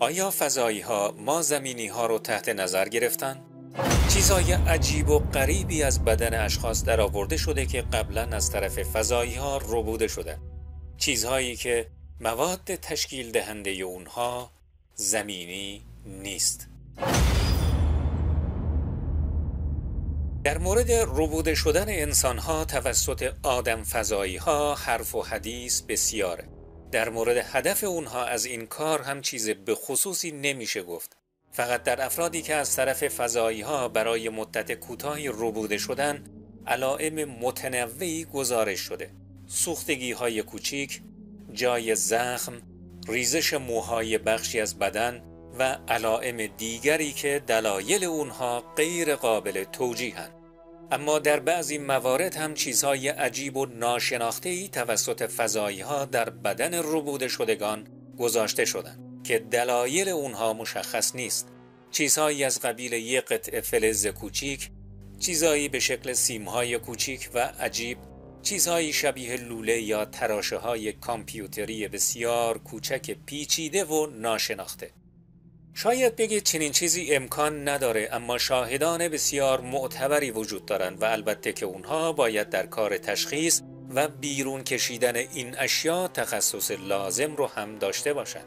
آیا فضایی ها ما زمینی ها رو تحت نظر گرفتن؟ چیزهای عجیب و غریبی از بدن اشخاص درآورده شده که قبلا از طرف فضایی ها ربوده شده. چیزهایی که مواد تشکیل دهنده اونها زمینی نیست. در مورد ربوده شدن انسانها توسط آدم فضایی ها حرف و حدیث بسیاره. در مورد هدف اونها از این کار هم چیز به خصوصی نمیشه گفت. فقط در افرادی که از طرف فضایی ها برای مدت کوتاهی ربوده شدن علائم متنوعی گزارش شده. سوختگی های کوچیک، جای زخم، ریزش موهای بخشی از بدن و علائم دیگری که دلایل اونها غیر قابل توجیهند. اما در بعضی موارد هم چیزهای عجیب و ناشناخته توسط فضایی ها در بدن ربوده شدگان گذاشته شدند که دلایل اونها مشخص نیست. چیزهایی از قبیل یک قطع فلز کوچیک، چیزهایی به شکل سیمهای کوچیک و عجیب، چیزهایی شبیه لوله یا تراشه های کامپیوتری بسیار کوچک پیچیده و ناشناخته. شاید بگید چنین چیزی امکان نداره اما شاهدان بسیار معتبری وجود دارند و البته که اونها باید در کار تشخیص و بیرون کشیدن این اشیا تخصص لازم رو هم داشته باشند.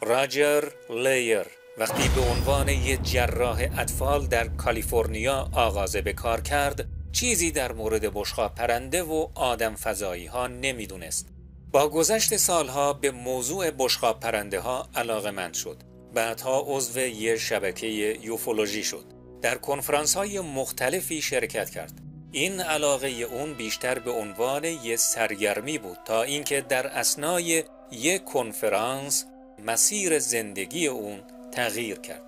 راجر لیر وقتی به عنوان یک جراح اطفال در کالیفرنیا آغاز به کار کرد چیزی در مورد بشقاب پرنده و آدم فضایی ها نمی‌دونست. با گذشت سالها به موضوع بشقاب پرنده ها علاقه شد. بعدها عضو یه شبکه یوفولوژی شد. در کنفرانس های مختلفی شرکت کرد. این علاقه اون بیشتر به عنوان یه سرگرمی بود تا اینکه در اثنای یک کنفرانس مسیر زندگی اون تغییر کرد.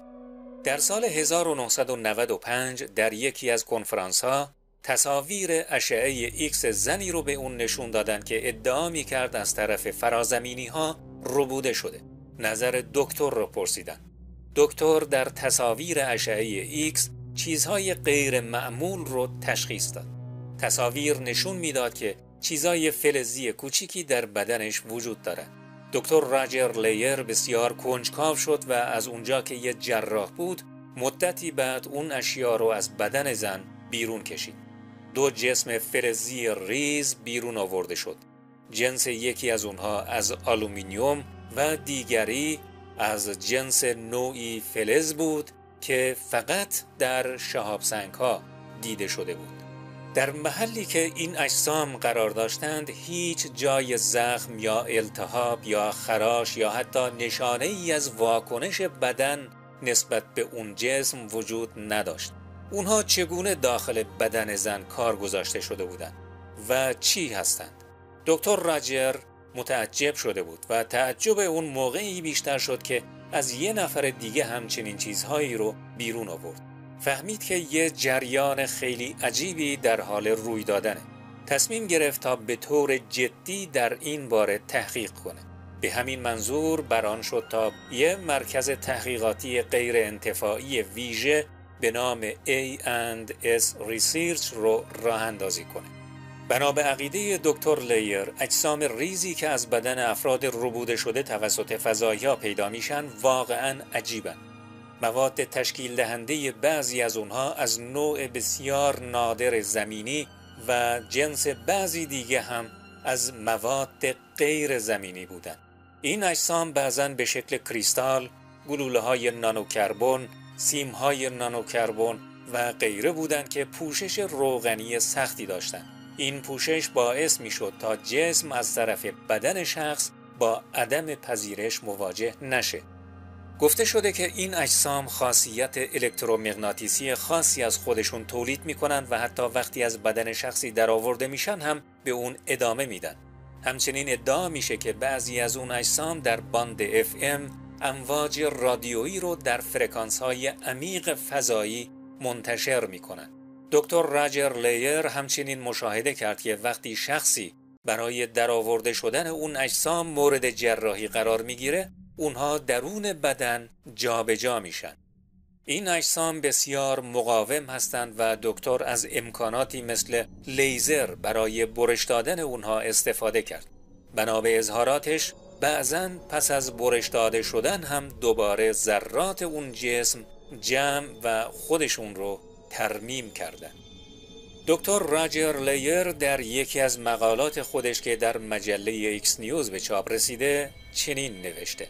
در سال 1995 در یکی از کنفرانس ها تصاویر اشعه ایکس زنی رو به اون نشون دادن که ادعا می کرد از طرف فرازمینی ها ربوده شده. نظر دکتر رو پرسیدن. دکتر در تصاویر اشعه ایکس چیزهای غیر معمول رو تشخیص داد. تصاویر نشون می‌داد که چیزهای فلزی کوچیکی در بدنش وجود داره. دکتر راجر لیر بسیار کنجکاو شد و از اونجا که یه جراح بود مدتی بعد اون اشیا رو از بدن زن بیرون کشید. دو جسم فلزی ریز بیرون آورده شد. جنس یکی از اونها از آلومینیوم و دیگری از جنس نوعی فلز بود که فقط در شهاب ها دیده شده بود. در محلی که این اجسام قرار داشتند هیچ جای زخم یا التهاب یا خراش یا حتی نشانه ای از واکنش بدن نسبت به اون جسم وجود نداشت. اونها چگونه داخل بدن زن کار گذاشته شده بودند و چی هستند؟ دکتر راجر متعجب شده بود و تعجب اون موقعی بیشتر شد که از یه نفر دیگه همچنین چیزهایی رو بیرون آورد. فهمید که یه جریان خیلی عجیبی در حال روی دادنه. تصمیم گرفت تا به طور جدی در این باره تحقیق کنه. به همین منظور بران شد تا یه مرکز تحقیقاتی غیر انتفاعی ویژه به نام A&S Research رو راه اندازی کنه. بنا به عقیده دکتر لیر اجسام ریزی که از بدن افراد ربوده شده توسط فضایی پیدا میشن واقعا عجیبن. مواد تشکیل دهنده بعضی از اونها از نوع بسیار نادر زمینی و جنس بعضی دیگه هم از مواد غیر زمینی بودن. این اجسام بعضا به شکل کریستال، گلوله های نانوکربن، سیم های نانوکربن و غیره بودند که پوشش روغنی سختی داشتند. این پوشش باعث می شد تا جسم از طرف بدن شخص با عدم پذیرش مواجه نشه. گفته شده که این اجسام خاصیت الکترومغناطیسی خاصی از خودشون تولید می‌کنن و حتی وقتی از بدن شخصی درآورده میشن هم به اون ادامه میدن. همچنین ادعا میشه که بعضی از اون اجسام در باند FM امواج رادیویی رو در فرکانس های عمیق فضایی منتشر می‌کنن. دکتر راجر لیر همچنین مشاهده کرد که وقتی شخصی برای درآورده شدن اون اجسام مورد جراحی قرار می‌گیره اونها درون بدن جابجا جا میشن. این اجسام بسیار مقاوم هستند و دکتر از امکاناتی مثل لیزر برای برش دادن اونها استفاده کرد. بنا به اظهاراتش بعضا پس از برش داده شدن هم دوباره ذرات اون جسم جمع و خودشون رو ترمیم کردن دکتر راجر لیر در یکی از مقالات خودش که در مجله ایکس نیوز به چاپ رسیده چنین نوشته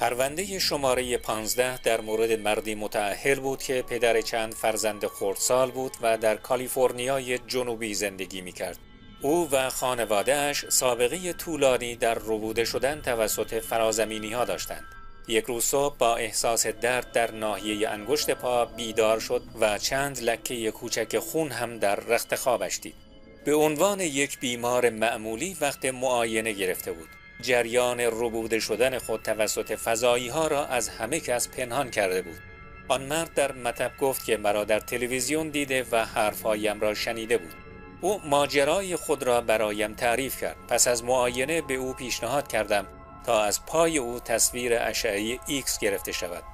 پرونده شماره 15 در مورد مردی متأهل بود که پدر چند فرزند خردسال بود و در کالیفرنیای جنوبی زندگی می کرد. او و خانوادهش سابقه طولانی در ربوده شدن توسط فرازمینی ها داشتند. یک روز صبح با احساس درد در ناحیه انگشت پا بیدار شد و چند لکه کوچک خون هم در رخت خوابش دید. به عنوان یک بیمار معمولی وقت معاینه گرفته بود. جریان ربوده شدن خود توسط فضایی ها را از همه کس پنهان کرده بود. آن مرد در مطب گفت که مرا در تلویزیون دیده و حرفهایم را شنیده بود. او ماجرای خود را برایم تعریف کرد. پس از معاینه به او پیشنهاد کردم تا از پای او تصویر اشعه ایکس گرفته شود.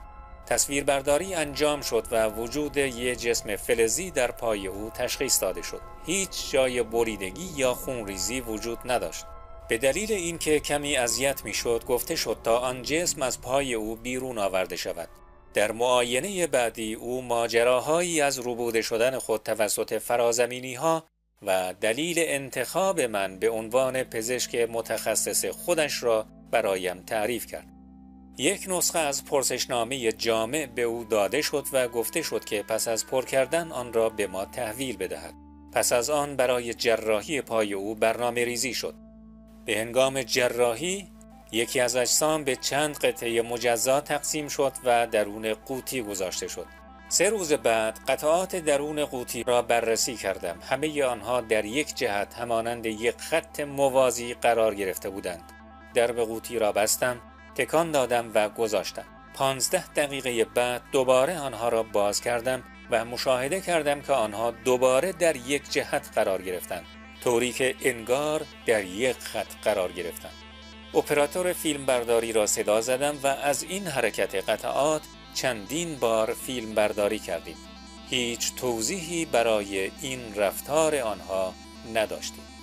تصویر برداری انجام شد و وجود یک جسم فلزی در پای او تشخیص داده شد. هیچ جای بریدگی یا خونریزی وجود نداشت. به دلیل اینکه کمی اذیت می‌شد گفته شد تا آن جسم از پای او بیرون آورده شود در معاینه بعدی او ماجراهایی از روبوده شدن خود توسط فرازمینی ها و دلیل انتخاب من به عنوان پزشک متخصص خودش را برایم تعریف کرد. یک نسخه از پرسشنامه جامع به او داده شد و گفته شد که پس از پر کردن آن را به ما تحویل بدهد. پس از آن برای جراحی پای او برنامه ریزی شد. به هنگام جراحی یکی از اجسام به چند قطعه مجزا تقسیم شد و درون قوطی گذاشته شد. سه روز بعد قطعات درون قوطی را بررسی کردم. همه آنها در یک جهت همانند یک خط موازی قرار گرفته بودند. درب قوطی را بستم، تکان دادم و گذاشتم. پانزده دقیقه بعد دوباره آنها را باز کردم و مشاهده کردم که آنها دوباره در یک جهت قرار گرفتند. طوری که انگار در یک خط قرار گرفتند. اپراتور فیلم برداری را صدا زدم و از این حرکت قطعات چندین بار فیلم برداری کردیم. هیچ توضیحی برای این رفتار آنها نداشتیم.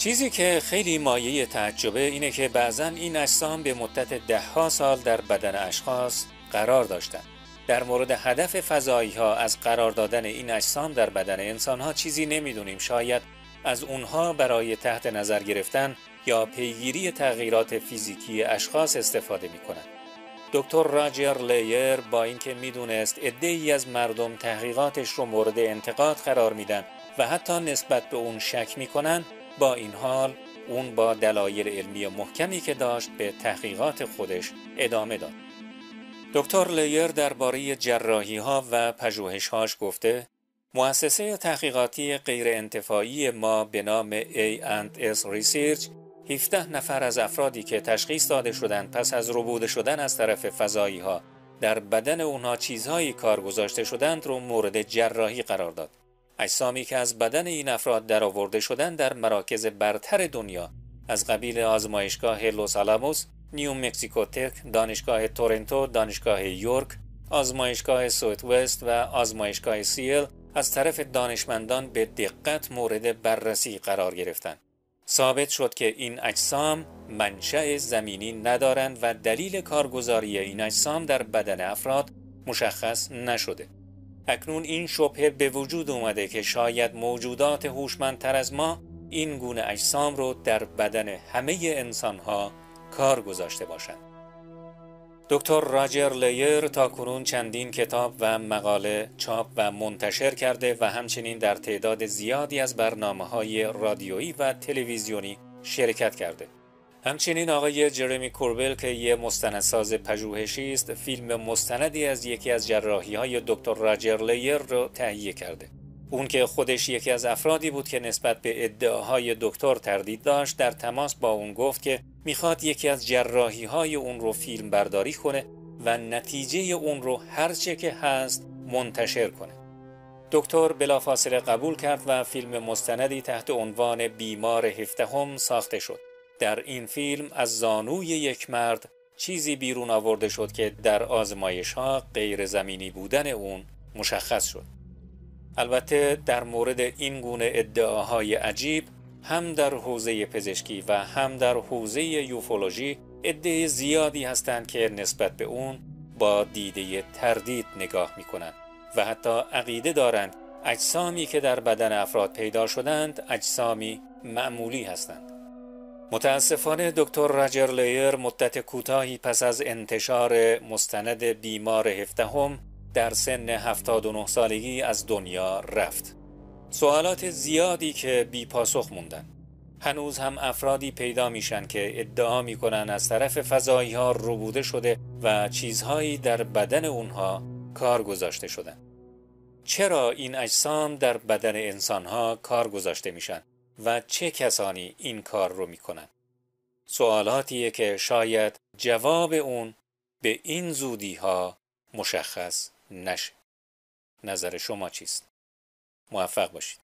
چیزی که خیلی مایه تعجبه اینه که بعضا این اجسام به مدت دهها سال در بدن اشخاص قرار داشتند. در مورد هدف فضایی ها از قرار دادن این اجسام در بدن انسان ها چیزی نمی‌دونیم شاید از اونها برای تحت نظر گرفتن یا پیگیری تغییرات فیزیکی اشخاص استفاده می کنند. دکتر راجر لیر با اینکه می‌دونست ای از مردم تحقیقاتش رو مورد انتقاد قرار میدن و حتی نسبت به اون شک می‌کنن با این حال اون با دلایل علمی محکمی که داشت به تحقیقات خودش ادامه داد. دکتر لیر درباره جراحی ها و پژوهش هاش گفته مؤسسه تحقیقاتی غیر انتفاعی ما به نام A&S Research 17 نفر از افرادی که تشخیص داده شدند پس از ربوده شدن از طرف فضایی ها در بدن اونها چیزهایی کار گذاشته شدند رو مورد جراحی قرار داد. اجسامی که از بدن این افراد درآورده شدند در مراکز برتر دنیا از قبیل آزمایشگاه لوس آلاموس، نیو مکزیکو تک، دانشگاه تورنتو، دانشگاه یورک، آزمایشگاه سویت وست و آزمایشگاه سیل از طرف دانشمندان به دقت مورد بررسی قرار گرفتند. ثابت شد که این اجسام منشأ زمینی ندارند و دلیل کارگزاری این اجسام در بدن افراد مشخص نشده. اکنون این شبهه به وجود اومده که شاید موجودات هوشمندتر از ما این گونه اجسام رو در بدن همه انسانها کار گذاشته باشند. دکتر راجر لیر تا کنون چندین کتاب و مقاله چاپ و منتشر کرده و همچنین در تعداد زیادی از برنامه های رادیویی و تلویزیونی شرکت کرده. همچنین آقای جرمی کوربل که یه مستندساز پژوهشی است فیلم مستندی از یکی از جراحی های دکتر راجر لیر رو تهیه کرده. اون که خودش یکی از افرادی بود که نسبت به ادعاهای دکتر تردید داشت در تماس با اون گفت که می‌خواد یکی از جراحی های اون رو فیلم برداری کنه و نتیجه اون رو هرچه که هست منتشر کنه. دکتر بلافاصله قبول کرد و فیلم مستندی تحت عنوان بیمار هفدهم ساخته شد. در این فیلم از زانوی یک مرد چیزی بیرون آورده شد که در آزمایش ها غیر زمینی بودن اون مشخص شد. البته در مورد این گونه ادعاهای عجیب هم در حوزه پزشکی و هم در حوزه یوفولوژی عده زیادی هستند که نسبت به اون با دیده تردید نگاه می کنند و حتی عقیده دارند اجسامی که در بدن افراد پیدا شدند اجسامی معمولی هستند. متاسفانه دکتر راجر لیر مدت کوتاهی پس از انتشار مستند بیمار هفدهم در سن 79 سالگی از دنیا رفت. سوالات زیادی که بی پاسخ موندن. هنوز هم افرادی پیدا میشن که ادعا می‌کنن از طرف فضایی ها ربوده شده و چیزهایی در بدن اونها کار گذاشته شدن. چرا این اجسام در بدن انسانها کار گذاشته میشن و چه کسانی این کار رو می‌کنن؟ سوالاتیه که شاید جواب اون به این زودی ها مشخص نشه. نظر شما چیست؟ موفق باشید.